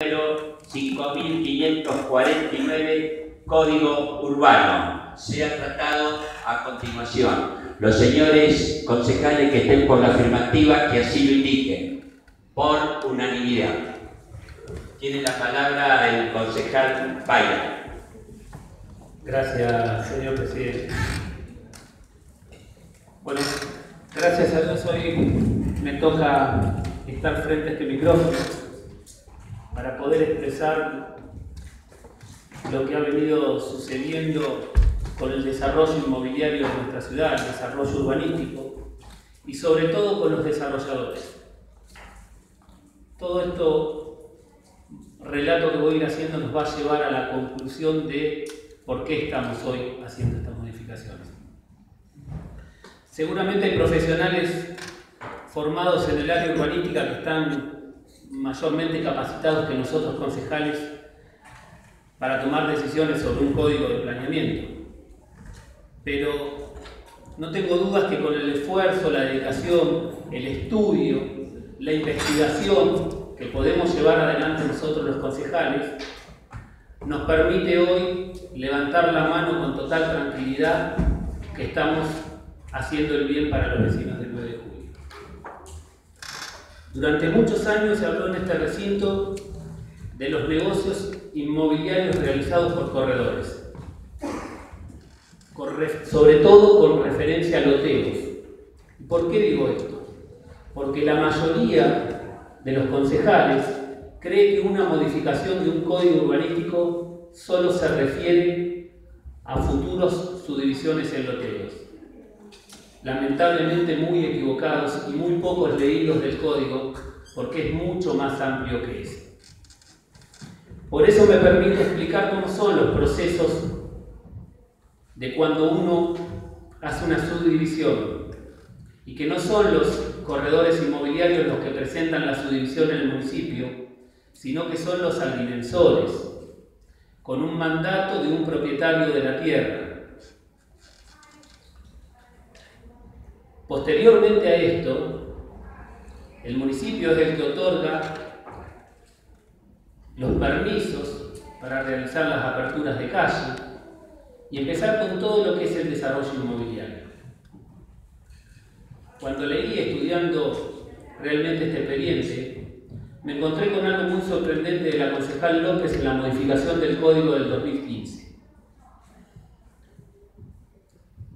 número 5549, Código Urbano. Sea tratado a continuación. Los señores concejales que estén por la afirmativa, que así lo indiquen, por unanimidad. Tiene la palabra el concejal Paya. Gracias, señor presidente. Bueno, gracias a Dios hoy me toca estar frente a este micrófono para poder expresar lo que ha venido sucediendo con el desarrollo inmobiliario de nuestra ciudad, el desarrollo urbanístico y sobre todo con los desarrolladores. Todo esto relato que voy a ir haciendo nos va a llevar a la conclusión de por qué estamos hoy haciendo estas modificaciones. Seguramente hay profesionales formados en el área urbanística que están mayormente capacitados que nosotros concejales para tomar decisiones sobre un código de planeamiento. Pero no tengo dudas que con el esfuerzo, la dedicación, el estudio, la investigación que podemos llevar adelante nosotros los concejales, nos permite hoy levantar la mano con total tranquilidad que estamos haciendo el bien para los vecinos del 9 de julio. Durante muchos años se habló en este recinto de los negocios inmobiliarios realizados por corredores, sobre todo con referencia a loteos. ¿Por qué digo esto? Porque la mayoría de los concejales cree que una modificación de un código urbanístico solo se refiere a futuros subdivisiones en loteos. Lamentablemente muy equivocados y muy pocos leídos del código porque es mucho más amplio que eso. Por eso me permite explicar cómo son los procesos de cuando uno hace una subdivisión y que no son los corredores inmobiliarios los que presentan la subdivisión en el municipio, sino que son los agrimensores, con un mandato de un propietario de la tierra. Posteriormente a esto, el municipio es el que otorga los permisos para realizar las aperturas de calle y empezar con todo lo que es el desarrollo inmobiliario. Cuando leí estudiando realmente este expediente, me encontré con algo muy sorprendente de la concejal López en la modificación del código del 2015,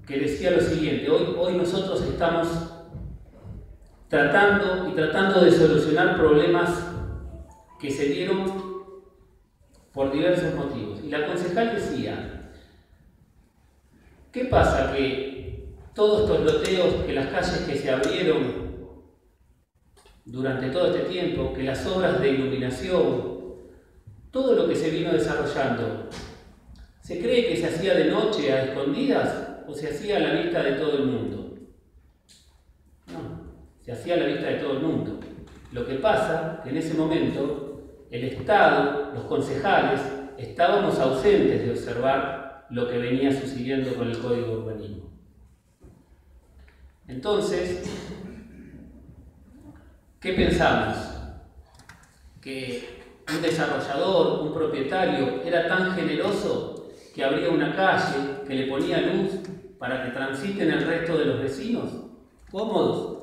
que decía lo siguiente, hoy, hoy nosotros estamos tratando y tratando de solucionar problemas que se dieron por diversos motivos. Y la concejal decía, ¿qué pasa? Que todos estos loteos, que las calles que se abrieron durante todo este tiempo, que las obras de iluminación, todo lo que se vino desarrollando, ¿se cree que se hacía de noche a escondidas o se hacía a la vista de todo el mundo? No, se hacía a la vista de todo el mundo. Lo que pasa que en ese momento el Estado, los concejales, estábamos ausentes de observar lo que venía sucediendo con el Código Urbanismo. Entonces, ¿Qué pensamos? Que un desarrollador, un propietario, era tan generoso que abría una calle, que le ponía luz para que transiten el resto de los vecinos, cómodos,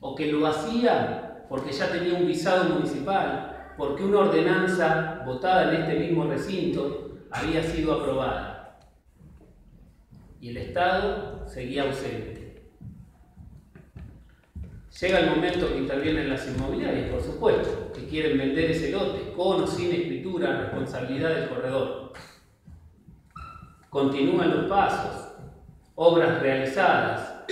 o que lo hacía porque ya tenía un visado municipal, porque una ordenanza votada en este mismo recinto había sido aprobada. Y el Estado seguía ausente. Llega el momento que intervienen las inmobiliarias, por supuesto, que quieren vender ese lote, con o sin escritura, responsabilidad del corredor. Continúan los pasos, obras realizadas,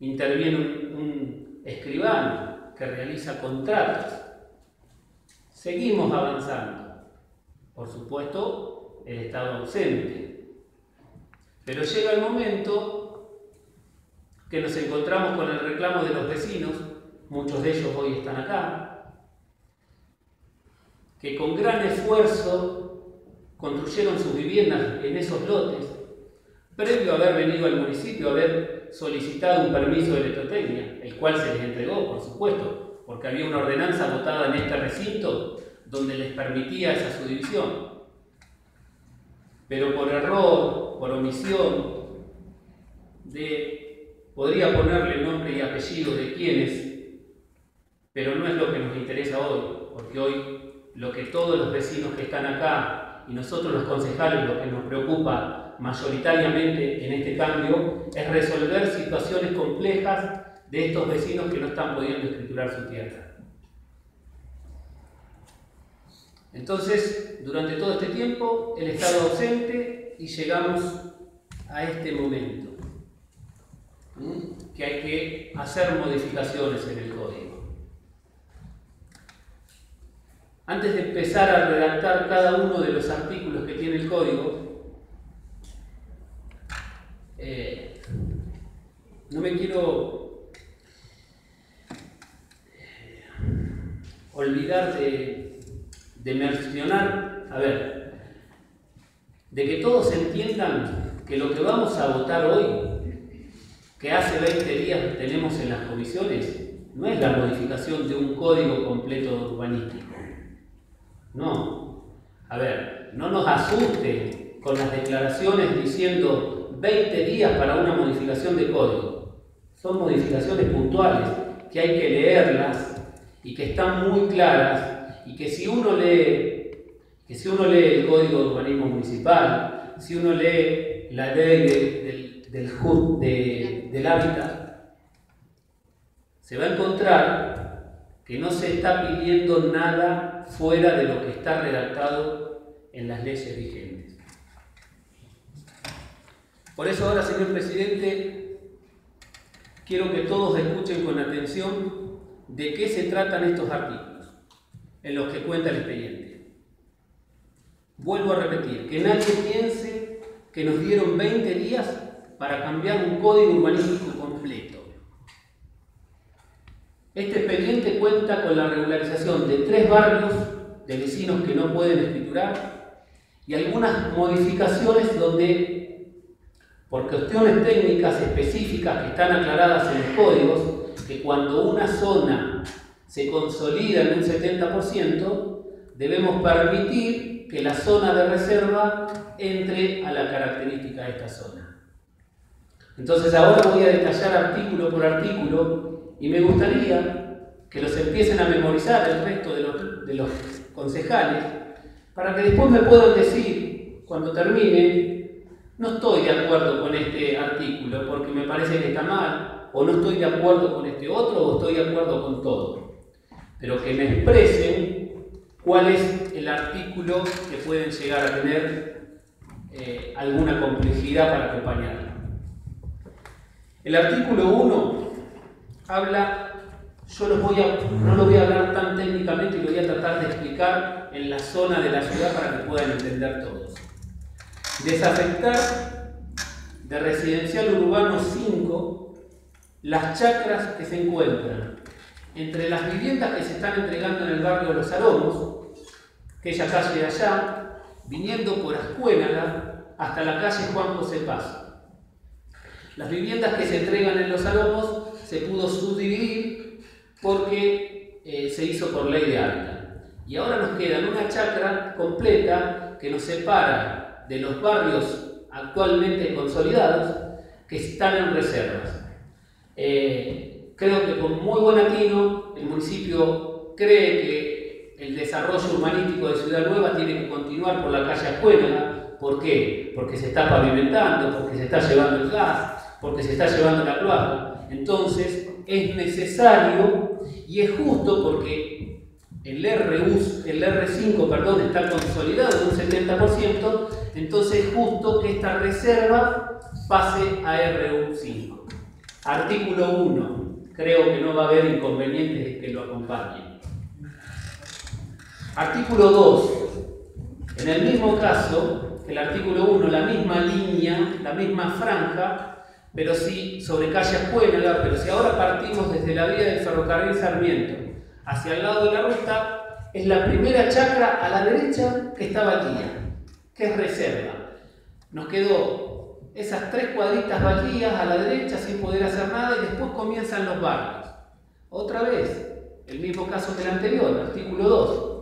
interviene un, escribano que realiza contratos. Seguimos avanzando. Por supuesto, el Estado ausente. Pero llega el momento que nos encontramos con el reclamo de los vecinos, muchos de ellos hoy están acá, que con gran esfuerzo construyeron sus viviendas en esos lotes, previo a haber venido al municipio haber solicitado un permiso de electrotecnia, el cual se les entregó, por supuesto, porque había una ordenanza votada en este recinto donde les permitía esa subdivisión. Pero por error, por omisión, de, podría ponerle nombre y apellido de quienes, pero no es lo que nos interesa hoy, porque hoy lo que todos los vecinos que están acá y nosotros los concejales lo que nos preocupa mayoritariamente en este cambio es resolver situaciones complejas de estos vecinos que no están pudiendo escriturar su tierra. Entonces, durante todo este tiempo, el Estado ausente y llegamos a este momento, que hay que hacer modificaciones en el código. Antes de empezar a redactar cada uno de los artículos que tiene el código, eh, no me quiero olvidar de de mencionar, a ver, de que todos entiendan que lo que vamos a votar hoy, que hace 20 días tenemos en las comisiones, no es la modificación de un código completo urbanístico. No. A ver, no nos asuste con las declaraciones diciendo 20 días para una modificación de código. Son modificaciones puntuales que hay que leerlas y que están muy claras y que si uno lee, que si uno lee el Código de Urbanismo Municipal, si uno lee la ley del, del, del hábitat, se va a encontrar que no se está pidiendo nada fuera de lo que está redactado en las leyes vigentes. Por eso ahora, señor presidente, quiero que todos escuchen con atención de qué se tratan estos artículos en los que cuenta el expediente. Vuelvo a repetir, que nadie piense que nos dieron 20 días para cambiar un código urbanístico completo. Este expediente cuenta con la regularización de tres barrios de vecinos que no pueden escriturar y algunas modificaciones donde, por cuestiones técnicas específicas que están aclaradas en los códigos, que cuando una zona se consolida en un 70%, debemos permitir que la zona de reserva entre a la característica de esta zona. Entonces ahora voy a detallar artículo por artículo y me gustaría que los empiecen a memorizar el resto de los, de los concejales para que después me puedan decir, cuando termine, no estoy de acuerdo con este artículo porque me parece que está mal, o no estoy de acuerdo con este otro, o estoy de acuerdo con todo pero que me expresen cuál es el artículo que pueden llegar a tener eh, alguna complejidad para acompañarlo. El artículo 1 habla, yo no lo voy a hablar tan técnicamente y lo voy a tratar de explicar en la zona de la ciudad para que puedan entender todos. Desafectar de residencial urbano 5 las chacras que se encuentran entre las viviendas que se están entregando en el barrio de Los Aromos, aquella calle de allá, viniendo por Ascuénaga hasta la calle Juan José Paz. Las viviendas que se entregan en Los Aromos se pudo subdividir porque eh, se hizo por ley de hábitat. Y ahora nos queda una chacra completa que nos separa de los barrios actualmente consolidados que están en reservas. Eh, Creo que con muy buen atino el municipio cree que el desarrollo urbanístico de Ciudad Nueva tiene que continuar por la calle Escuela. ¿Por qué? Porque se está pavimentando, porque se está llevando el gas, porque se está llevando la cloaca. Entonces es necesario y es justo porque el R5 perdón, está consolidado en un 70%, entonces es justo que esta reserva pase a RU5. Artículo 1 creo que no va a haber inconvenientes que lo acompañen. Artículo 2. En el mismo caso que el artículo 1, la misma línea, la misma franja, pero sí sobre calle Escuela, pero si ahora partimos desde la vía del ferrocarril Sarmiento hacia el lado de la ruta, es la primera chacra a la derecha que está vacía, que es reserva. Nos quedó esas tres cuadritas vacías a la derecha sin poder hacer nada y después comienzan los barrios. Otra vez, el mismo caso que el anterior, artículo 2.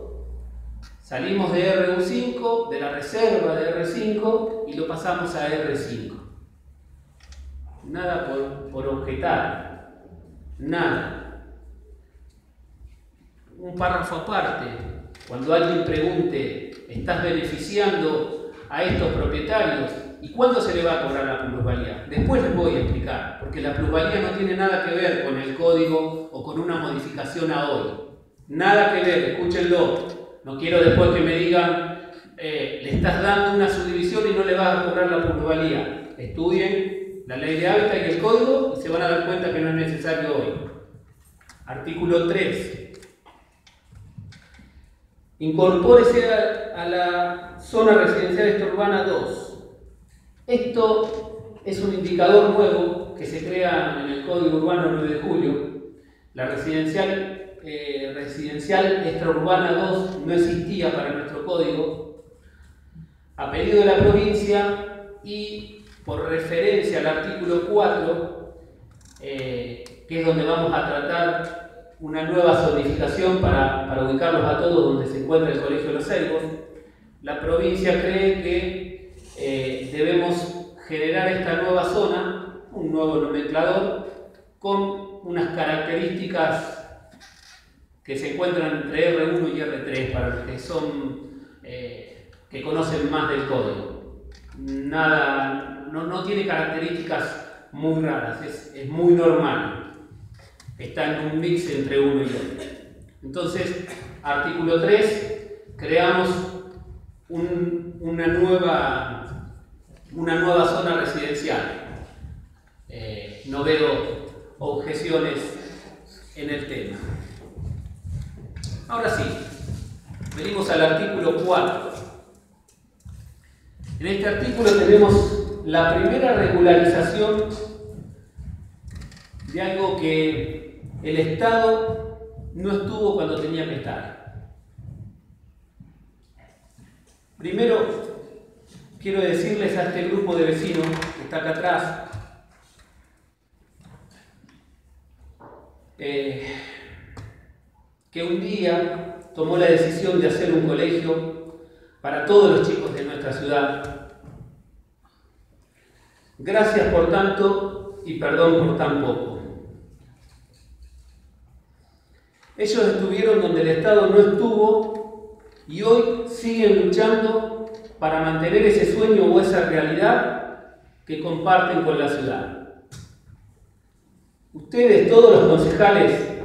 Salimos de RU5, de la reserva de R5 y lo pasamos a R5. Nada por, por objetar, nada. Un párrafo aparte, cuando alguien pregunte, ¿estás beneficiando a estos propietarios? ¿Y cuándo se le va a cobrar la plusvalía? Después les voy a explicar, porque la plusvalía no tiene nada que ver con el código o con una modificación a hoy. Nada que ver, escúchenlo. No quiero después que me digan, eh, le estás dando una subdivisión y no le vas a cobrar la plusvalía. Estudien la ley de hábitat y el código y se van a dar cuenta que no es necesario hoy. Artículo 3. Incorpórese a, a la zona residencial extraurbana 2. Esto es un indicador nuevo que se crea en el Código Urbano 9 de julio. La residencial eh, residencial extraurbana 2 no existía para nuestro código, a pedido de la provincia y por referencia al artículo 4, eh, que es donde vamos a tratar una nueva zonificación para, para, ubicarlos a todos donde se encuentra el Colegio de los Ceibos, la provincia cree que eh, debemos generar esta nueva zona, un nuevo nomenclador, con unas características que se encuentran entre R1 y R3 para los que son eh, que conocen más del código. Nada, no, tiene características muy raras, es, muy normal. Está en un mix entre uno y otro. Entonces, artículo 3, creamos una, nueva, una nueva zona residencial. Eh, no veo objeciones en el tema. Ahora sí, venimos al artículo 4. En este artículo tenemos la primera regularización de algo que el Estado no estuvo cuando tenía que estar. Primero, quiero decirles a este grupo de vecinos que está acá atrás, eh, que un día tomó la decisión de hacer un colegio para todos los chicos de nuestra ciudad. Gracias por tanto y perdón por tan poco. Ellos estuvieron donde el Estado no estuvo y hoy siguen luchando para mantener ese sueño o esa realidad que comparten con la ciudad. Ustedes, todos los concejales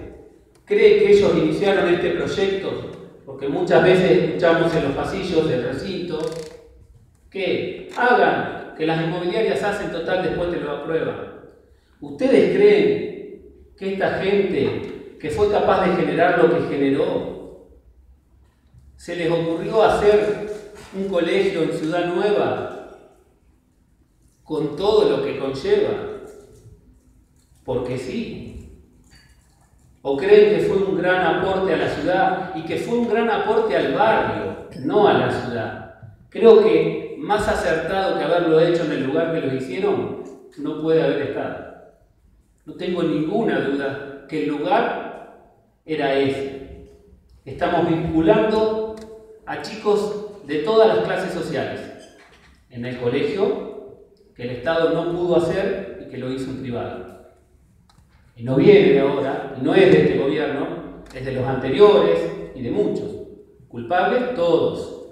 ¿Cree que ellos iniciaron este proyecto? Porque muchas veces escuchamos en los pasillos del recinto que hagan, que las inmobiliarias hacen total después te lo aprueban. ¿Ustedes creen que esta gente que fue capaz de generar lo que generó, se les ocurrió hacer un colegio en Ciudad Nueva con todo lo que conlleva? Porque sí, ¿O creen que fue un gran aporte a la ciudad y que fue un gran aporte al barrio, no a la ciudad? Creo que más acertado que haberlo hecho en el lugar que lo hicieron, no puede haber estado. No tengo ninguna duda que el lugar era ese. Estamos vinculando a chicos de todas las clases sociales en el colegio que el Estado no pudo hacer y que lo hizo en privado y no viene ahora, y no es de este gobierno, es de los anteriores y de muchos. Culpables todos.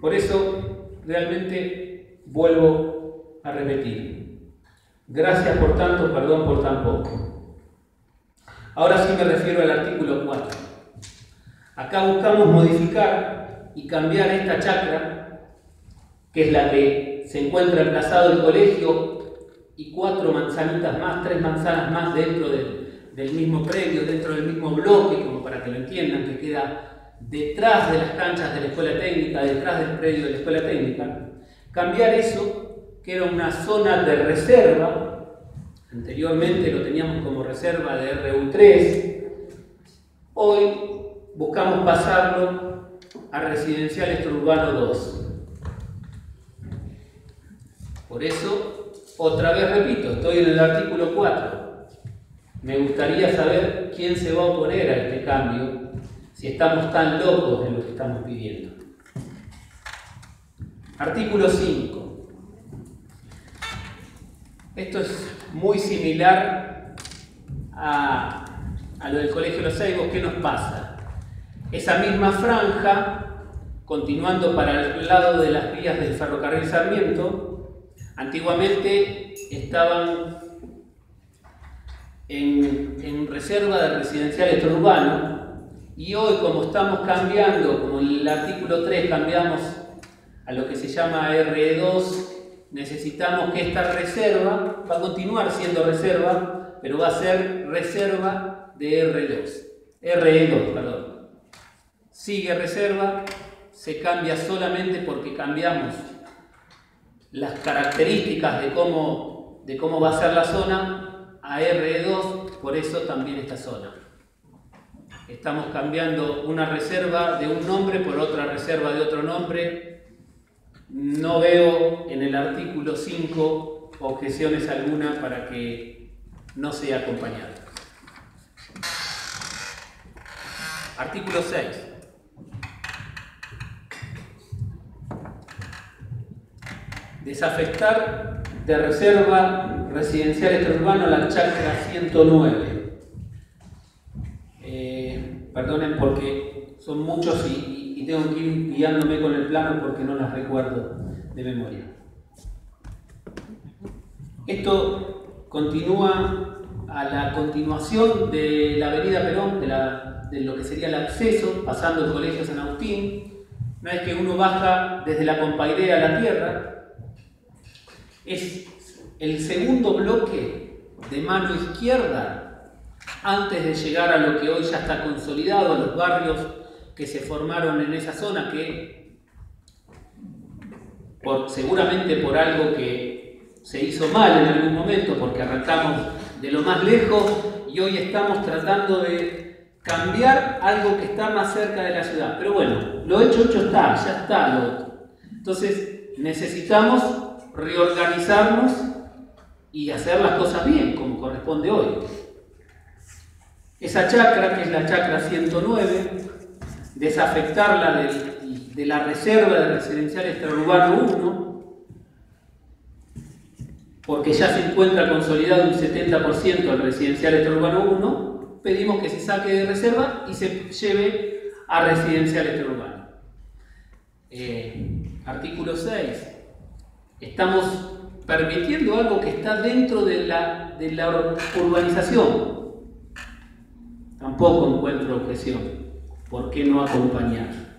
Por eso, realmente vuelvo a repetir. Gracias por tanto, perdón por tan poco. Ahora sí me refiero al artículo 4. Acá buscamos modificar y cambiar esta chacra, que es la que se encuentra emplazado el colegio y cuatro manzanitas más, tres manzanas más dentro del, mismo predio, dentro del mismo bloque, como para que lo entiendan, que queda detrás de las canchas de la escuela técnica, detrás del predio de la escuela técnica, cambiar eso, que era una zona de reserva, anteriormente lo teníamos como reserva de RU3, hoy buscamos pasarlo a residencial extraurbano 2. Por eso, otra vez repito, estoy en el artículo 4. Me gustaría saber quién se va a oponer a este cambio si estamos tan locos en lo que estamos pidiendo. Artículo 5. Esto es muy similar a, lo del Colegio de los Seibos. ¿Qué nos pasa? Esa misma franja, continuando para el lado de las vías del ferrocarril Sarmiento, antiguamente estaban en, reserva de residencial extraurbano y hoy como estamos cambiando, como en el artículo 3 cambiamos a lo que se llama RE2, necesitamos que esta reserva va a continuar siendo reserva, pero va a ser reserva de R2, RE2, perdón. Sigue reserva, se cambia solamente porque cambiamos las características de cómo, de cómo va a ser la zona a R2, por eso también esta zona. Estamos cambiando una reserva de un nombre por otra reserva de otro nombre. No veo en el artículo 5 objeciones alguna para que no sea acompañado. Artículo 6. Desafectar de reserva residencial extraurbano la chacra 109. Eh, perdonen porque son muchos y, tengo que ir guiándome con el plano porque no las recuerdo de memoria. Esto continúa a la continuación de la avenida Perón, de, de lo que sería el acceso, pasando el Colegio San Agustín. Una vez que uno baja desde la Compaidea a la tierra, es el segundo bloque de mano izquierda antes de llegar a lo que hoy ya está consolidado, los barrios que se formaron en esa zona, que por, seguramente por algo que se hizo mal en algún momento, porque arrancamos de lo más lejos y hoy estamos tratando de cambiar algo que está más cerca de la ciudad. Pero bueno, lo hecho, hecho está, ya está lo otro. Entonces necesitamos reorganizarnos y hacer las cosas bien, como corresponde hoy. Esa chacra, que es la chacra 109, desafectarla de, la reserva de residencial extraurbano 1, porque ya se encuentra consolidado un 70% el residencial extraurbano 1, pedimos que se saque de reserva y se lleve a residencial extraurbano. Eh, artículo 6 Estamos permitiendo algo que está dentro de la urbanización. Tampoco encuentro objeción. ¿Por qué no acompañar?